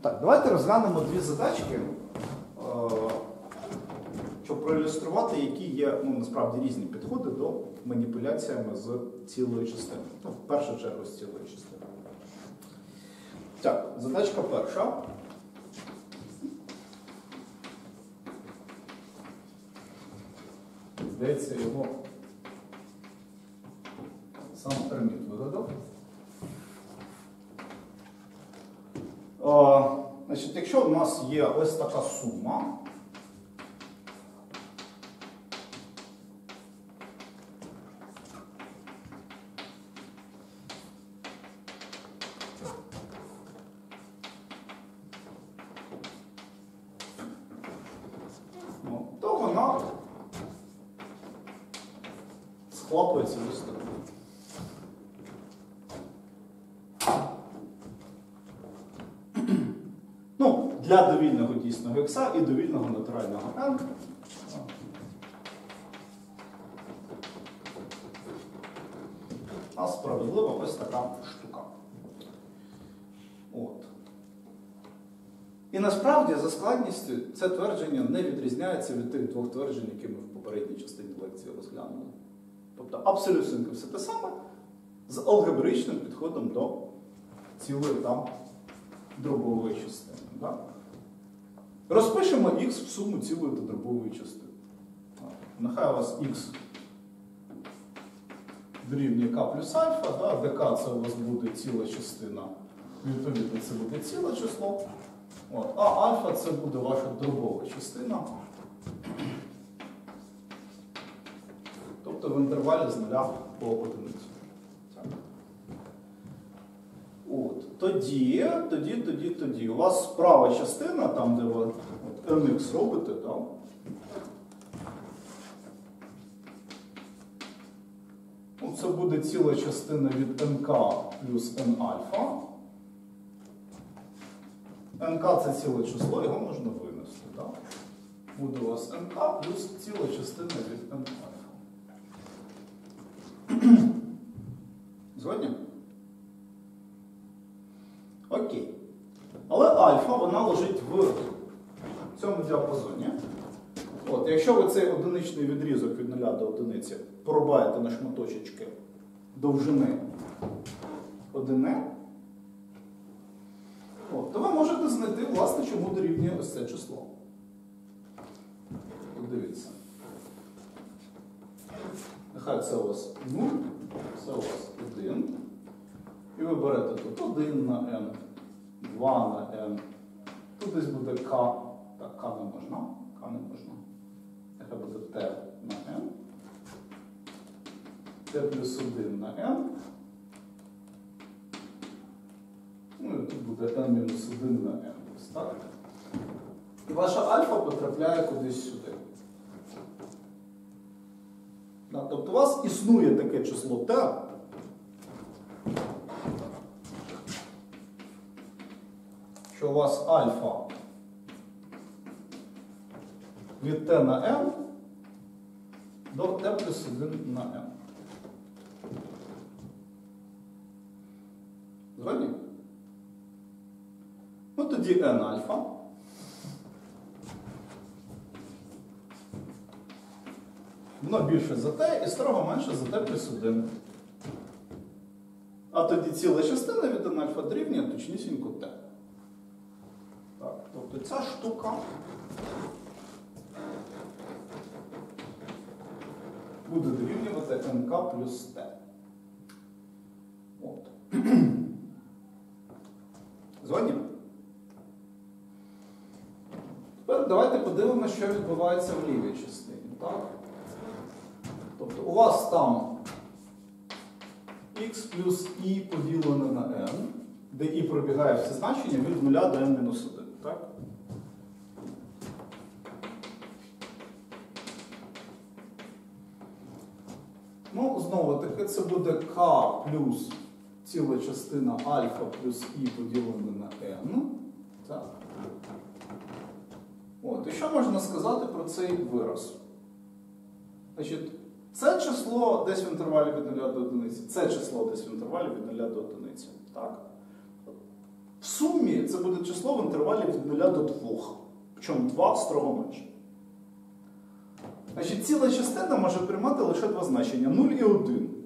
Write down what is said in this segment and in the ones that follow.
Так, давайте розглянемо дві задачки, е, щоб проілюструвати, які є ну, насправді різні підходи до маніпуляціями з цілої частини. Ну, в першу чергу з цілої частини. Так, задачка перша. Здається, його сам Ерміт вигадав. Е, Значить, якщо у нас є ось така сума, ну, то вона схлопується ось так. Ну, для довільного дійсного ікса і довільного натурального n. А справедлива ось така штука. От. І насправді за складністю це твердження не відрізняється від тих двох тверджень, які ми в попередній частині лекції розглянули. Тобто абсолютно все те саме з алгебраїчним підходом до цілої там дробової частини. Да? Розпишемо х в суму цілої та дробової частини. Нехай у вас х дорівнює k плюс альфа, да? ДК це у вас буде ціла частина, відповідно, це буде ціле число. От. А альфа це буде ваша дробова частина. Тобто в інтервалі з нуля по одиницю. Тоді, тоді, тоді, тоді. У вас права частина, там, де ви NX робите, там. Ну, це буде ціла частина від НК плюс N альфа. НК це ціле число, його можна винести. Так? Буде у вас НК плюс ціла частина від N альфа. Згодні? Окей. Але вона лежить в цьому діапазоні. От, Якщо ви цей одиничний відрізок від 0 до одиниці порубаєте на шматочечки довжини 1, от, то ви можете знайти, власне, чому дорівнює ось це число. Подивіться. Нехай це у вас 0, це у вас 1. І ви берете тут 1 на n, 2 на n. Тут десь буде k. Так, k не можна. K не можна. Нехай буде t на n. t плюс 1 на n. Ну і тут буде n мінус 1 на n. Так. І ваша альфа потрапляє кудись сюди. Тобто у вас існує таке число t, що у вас альфа від t на n до t плюс 1 на n. Згодні? Ну тоді n альфа. Воно більше за t і строго менше за t плюс 1. А тоді ціла частина від n альфа дорівнює точнісінько t. Ця штука буде дорівнювати nk плюс t. От. Згодні? Тепер давайте подивимося, що відбувається в лівій частині. Так? Тобто у вас там x плюс і поділене на n, де і пробігає всі значення від 0 до n-1. Так? Ну, таки, це буде k плюс ціла частина альфа плюс і поділене на n. Так. От, і що можна сказати про цей вираз? Значить, це число десь в інтервалі від 0 до 1, це число десь в інтервалі від 0 до 1. Так? В сумі це буде число в інтервалі від 0 до 2. Причому 2 строго менше. Значить, ціла частина може приймати лише два значення 0 і 1.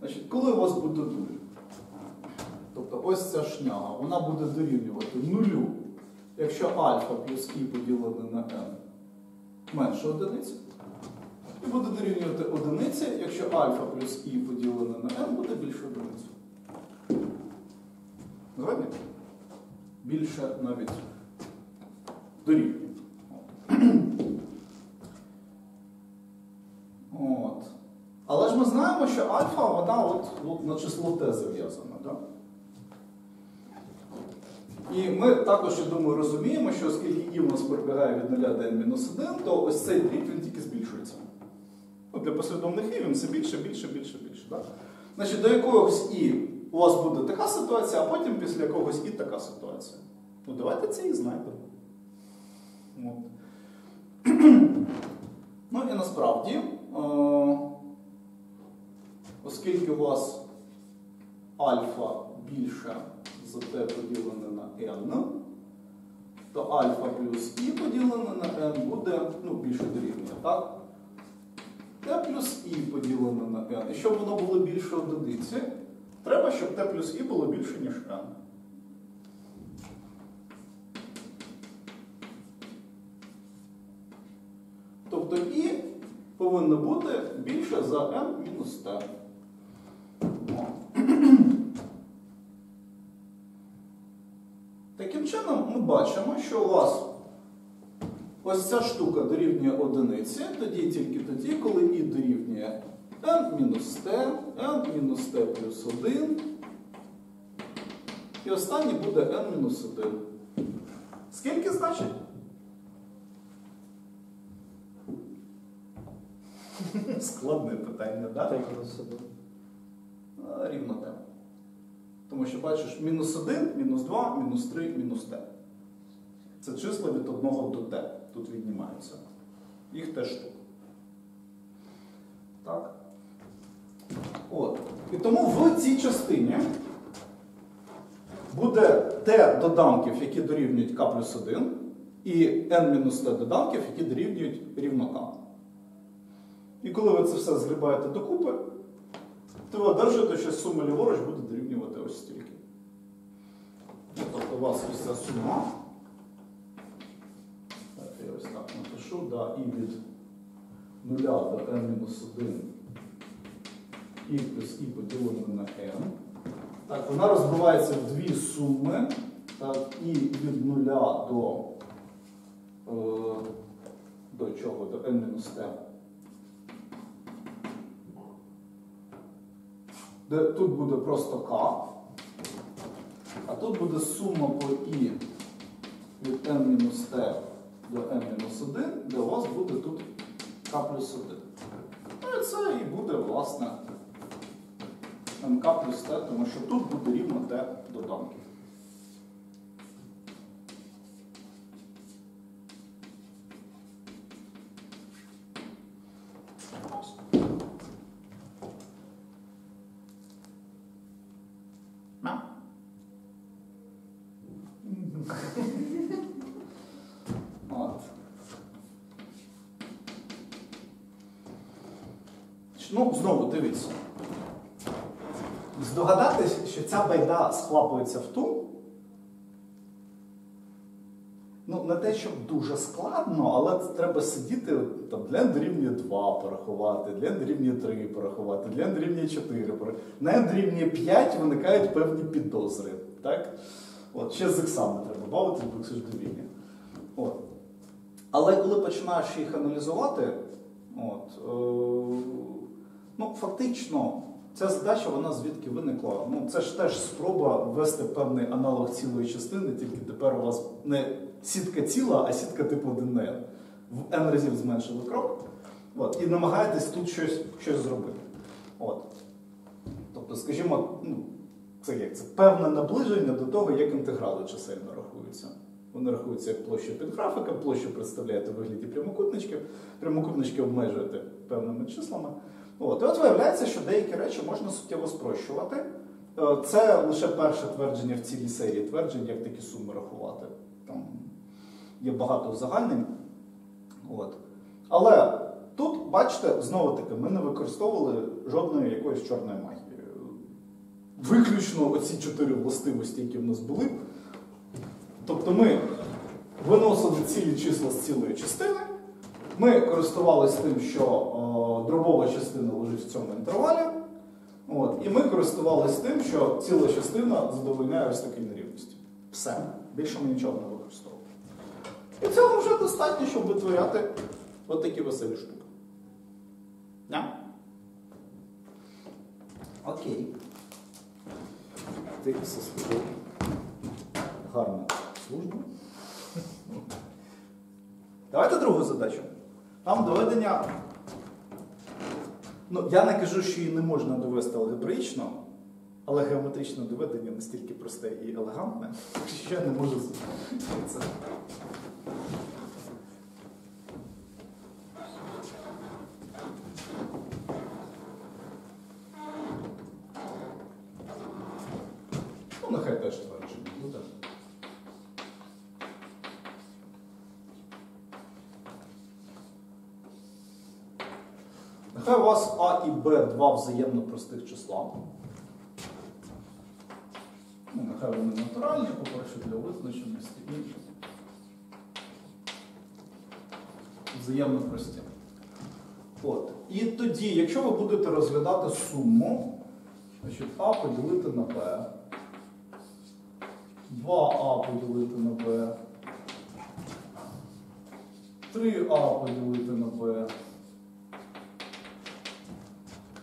Значить, коли у вас буде 0? Тобто ось ця шняга, вона буде дорівнювати нулю, якщо альфа плюс і поділене на n менше одиниці. І буде дорівнювати одиниці, якщо альфа плюс і поділене на n буде більше одиниці. Згодні? Більше навіть дорівнює. От. Але ж ми знаємо, що альфа вона от, от на число t зав'язана. Да? І ми також, я думаю, розуміємо, що оскільки і в нас пробігає від 0 до n-1, то ось цей дріб він тільки збільшується. Ну, Для послідовних і він все більше, більше, більше, більше. Да? Значить, до якогось і у вас буде така ситуація, а потім після якогось і така ситуація. Ну, давайте це і знайдемо. От. ну і насправді, е- оскільки у вас альфа більше за t поділене на n, то альфа плюс і поділене на n буде ну, більше дорівнює, так? t плюс і поділене на n. І щоб воно було більше одиниці, треба, щоб t плюс і було більше, ніж n. Тобто і повинно бути більше за n мінус t. Таким чином, ми бачимо, що у вас ось ця штука дорівнює одиниці, тоді тільки тоді, коли і дорівнює n мінус t, n мінус t плюс 1. І останній буде n мінус 1. Скільки значить? Складне питання, так? Так, воно собі. Рівно те. Тому що бачиш, мінус 1, мінус 2, мінус 3, мінус t. Це числа від 1 до t. Тут віднімаються. Їх теж штук. Так. От. І тому в цій частині буде t доданків, які дорівнюють k плюс 1, і n-t доданків, які дорівнюють рівно k. І коли ви це все згрібаєте докупи, то ви одержуєте, що сума ліворуч буде дорівнювати ось стільки. Тобто у вас ось ця сума. Так, я ось так напишу, да, і від 0 до n-1 і плюс і поділене на n. Так, вона розбивається в дві суми. Так, і від 0 до, е, до чого? До n-t. Де тут буде просто К, а тут буде сума по І від n-t до n-1, де у вас буде тут К плюс 1. Ну і це і буде, власне, МК плюс Т, тому що тут буде рівно Т доданків. На. От. Ну, знову дивіться. Здогадатись, що ця байда схлапується в ту. Ну, не те, щоб дуже складно, але треба сидіти там, для n дорівнює 2 порахувати, для n дорівнює 3 порахувати, для n 4 порахувати. На n дорівнює 5 виникають певні підозри. Так? От, ще з іксами треба бавити, бо це ж дорівнює. От. Але коли починаєш їх аналізувати, от, е, ну, фактично. Ця задача, вона звідки виникла? Ну, це ж теж спроба ввести певний аналог цілої частини, тільки тепер у вас не сітка ціла, а сітка типу 1 на n. В n разів зменшили крок. От, і намагаєтесь тут щось щось зробити. От. Тобто, скажімо, ну, це як це певне наближення до того, як інтеграли чисельно рахуються. Вони рахуються як площа під графіком, площу представляєте в вигляді прямокутничків, прямокутнички обмежуєте певними числами. От. І от виявляється, що деякі речі можна суттєво спрощувати. е, це лише перше твердження в цілій серії тверджень, як такі суми рахувати. Там є багато узагальнень. От. Але тут, бачите, знову таки, ми не використовували жодної якоїсь чорної магії. Виключно оці чотири властивості, які в нас були. Тобто ми виносили цілі числа з цілої частини. Ми користувалися тим, що о, дробова частина лежить в цьому інтервалі. От, і ми користувалися тим, що ціла частина задовольняє ось такі нерівності. Все. Більше ми нічого не використовували. І цього вже достатньо, щоб витворяти от такі веселі штуки. Yeah? Окей. Ти все свою гарну службу. Давайте другу задачу. Там доведення. Ну, я не кажу, що її не можна довести алгебраїчно, але геометричне доведення настільки просте і елегантне, що я не можу це. Ну, нехай теж твердження буде. Нехай у вас А і Б два взаємно простих числа. Ну, нехай вони натуральні, по-перше, для визначеності і взаємно прості. От. І тоді, якщо ви будете розглядати суму, значить А поділити на Б, 2А поділити на Б, 3А поділити на Б.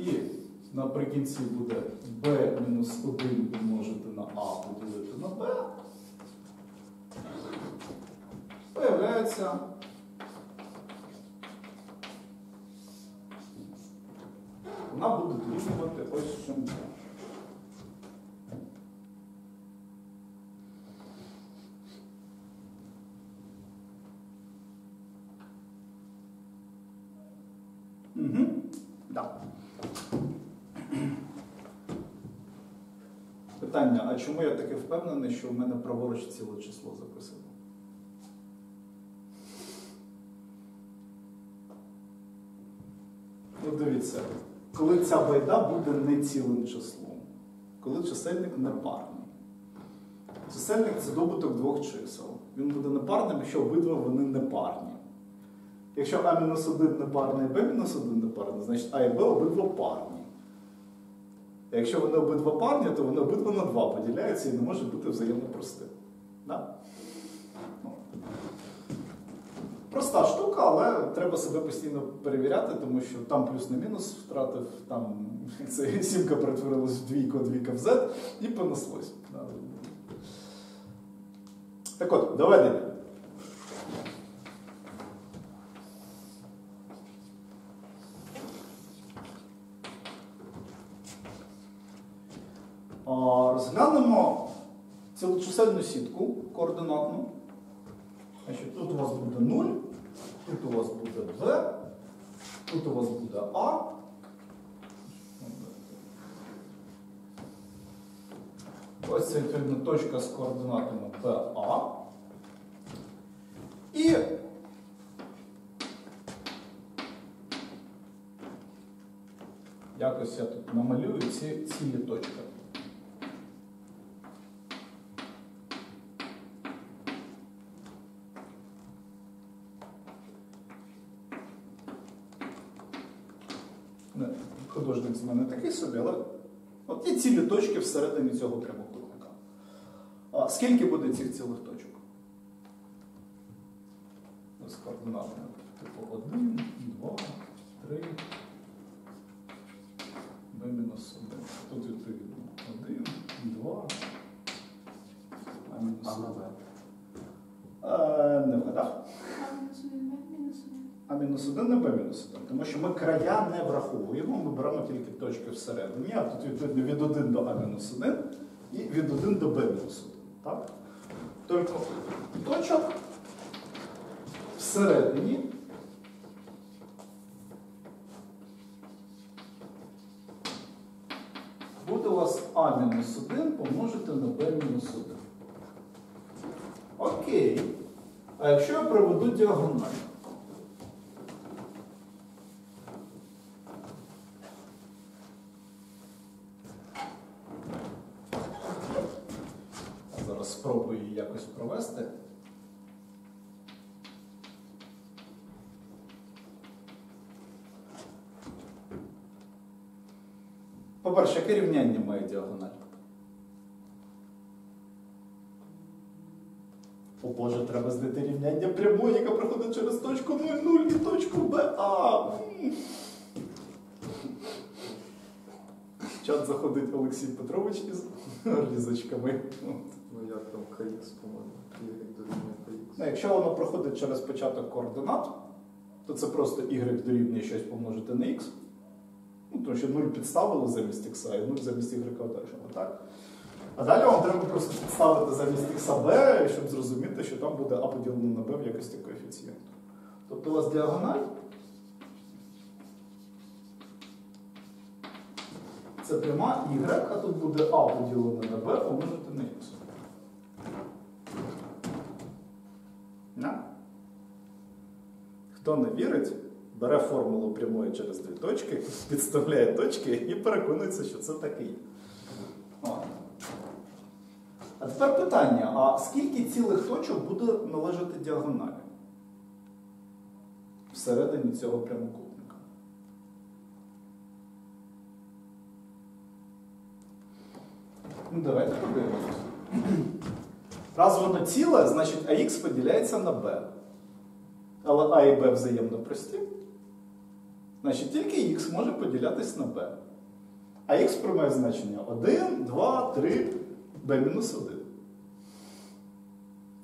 І наприкінці буде b мінус 1 помножити на А поділити на b. Появляється вона буде дорівнювати ось цьому. Угу. Да. Питання, а чому я таки впевнений, що в мене праворуч ціле число записано? Ну, дивіться, коли ця байда буде не цілим числом, коли чисельник непарний. Чисельник це добуток двох чисел. Він буде непарним, якщо обидва вони непарні. Якщо А-1 непарний і Б-1 непарний, значить А і Б обидва парні. А якщо вони обидва парні, то вони обидва на 2 поділяються і не може бути взаємно простим. Да? Ну. Проста штука, але треба себе постійно перевіряти, тому що там плюс на мінус втратив, там це сімка перетворилась в двійку, двійка в Z і понеслось. Так от, доведення. Розглянемо цілочисельну сітку координатну. Значить, Тут у вас буде 0, тут у вас буде В, тут у вас буде А. Ось це відповідно точка з координатами ПА. І якось я тут намалюю ці цілі точки. Художник з мене такий собі, але от є цілі точки всередині цього прямокутника. А скільки буде цих цілих точок? З координатами. Типу 1, 2, 3, b мінус 1. Тут відповідно 1, 2, а мінус 1. А, не вгадав. А мінус 1 не b мінус 1, тому що ми края не враховуємо, ми беремо тільки точки всередині, а тут відповідно від 1 до А-1 і від 1 до b мінус 1. Так? Тільки точок всередині буде у вас а мінус мінус 1 помножити на b мінус 1. Окей. А якщо я проведу діагональ? Спробую її якось провести. По-перше, яке рівняння має діагональ? О Боже, треба знайти рівняння прямої, яка проходить через точку 0,0 і точку БА. Чат заходить Олексій Петрович із різочками. Ну як там КХ, по-моєму. Y. Ну, якщо воно проходить через початок координат, то це просто y дорівнює щось помножити на x. Ну, тому що 0 підставили замість x, і 0 замість y одержали, так? А далі вам треба просто підставити замість x b, щоб зрозуміти, що там буде а поділено на b в якості коефіцієнту. Тобто у вас діагональ. Це пряма y, а тут буде а поділене на b помножити на x. На. Хто не вірить, бере формулу прямої через дві точки, підставляє точки і переконується, що це такий. А тепер питання: а скільки цілих точок буде належати діагоналі? Всередині цього прямокутника? Ну, давайте подивимося. Раз воно ціле, значить АХ поділяється на Б. Але А і Б взаємно прості. Значить, тільки Х може поділятись на Б. А Х приймає значення 1, 2, 3, b-1.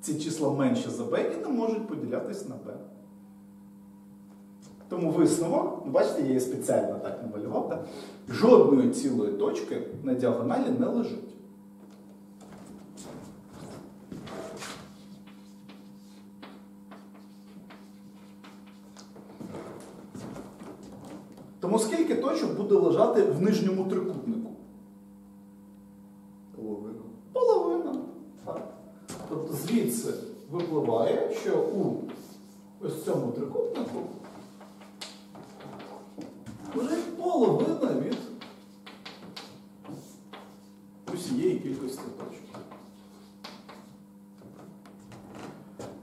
Ці числа менші за b і не можуть поділятись на b. Тому висновок, ну, бачите, я її спеціально так намалював, жодної цілої точки на діагоналі не лежить. Тому скільки точок буде лежати в нижньому трикутнику? Половину. Половина. Так. Тобто звідси випливає, що у ось цьому трикутнику лежить половина від усієї кількості точок.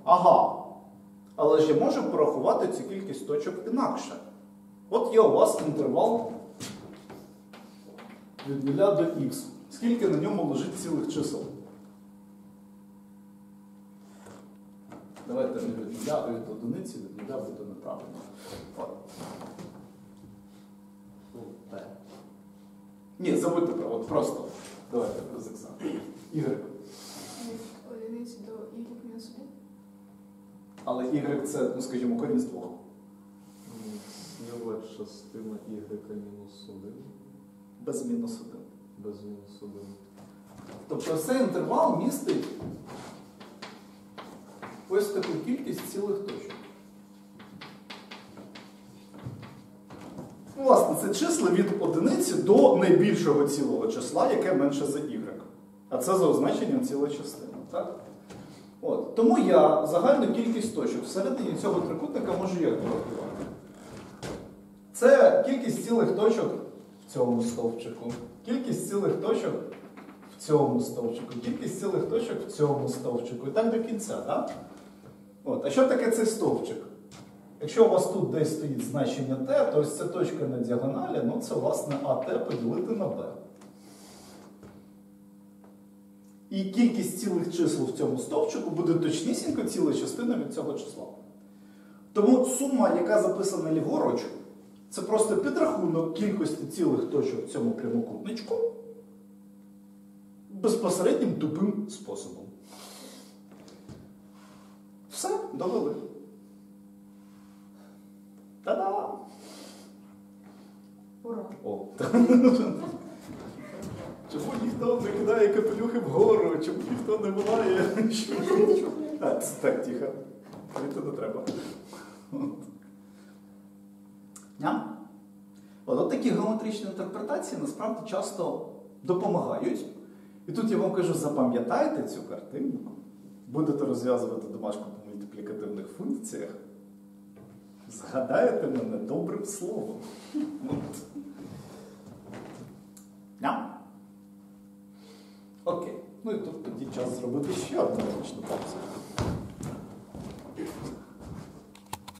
Ага. Але ж я можу порахувати цю кількість точок інакше. От є у вас інтервал від 0 до х. Скільки на ньому лежить цілих чисел? Давайте не від 0, а від одиниці, від 0 буде неправильно. От. Ні, забудьте про от просто. Давайте без ікса. Y. Від одиниці до y мінус 1. Але Y це, ну скажімо, корінь з двох. Зліва частина Y мінус 1. Без мінус 1. Без мінус 1. Тобто цей інтервал містить ось таку кількість цілих точок. Власне, це числа від одиниці до найбільшого цілого числа, яке менше за y. А це за означенням ціла частина. Так? От. Тому я загальну кількість точок всередині цього трикутника можу як порахувати. Це кількість цілих точок в цьому стовпчику, кількість цілих точок в цьому стовпчику, кількість цілих точок в цьому стовпчику. І так до кінця, так? От. А що таке цей стовпчик? Якщо у вас тут десь стоїть значення t, то ось ця точка на діагоналі, ну це власне АТ поділити на b. І кількість цілих чисел в цьому стовпчику буде точнісінько ціла частина від цього числа. Тому сума, яка записана ліворуч, це просто підрахунок кількості цілих точок в цьому прямокутничку безпосереднім тупим способом. Все, довели. Та-дам! Ура! О. Чому ніхто не кидає капелюхи вгору? Чому ніхто не волає? Так, так, тихо. Це не треба. Ням. От, такі геометричні інтерпретації насправді часто допомагають І тут я вам кажу, запам'ятайте цю картинку, будете розв'язувати домашку по мультиплікативних функціях, згадаєте мене добрим словом. Окей. Ну і тут тоді час зробити ще одну логічну паузу.